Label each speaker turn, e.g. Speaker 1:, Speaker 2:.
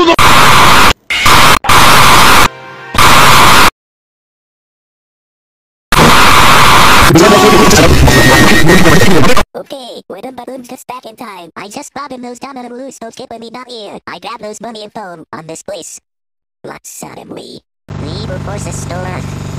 Speaker 1: Okay, when the balloons gets back in time, I just grabbing those down blues, loose, so skip me not here. I grab those money and phone on this place. What's suddenly? The leave before the store.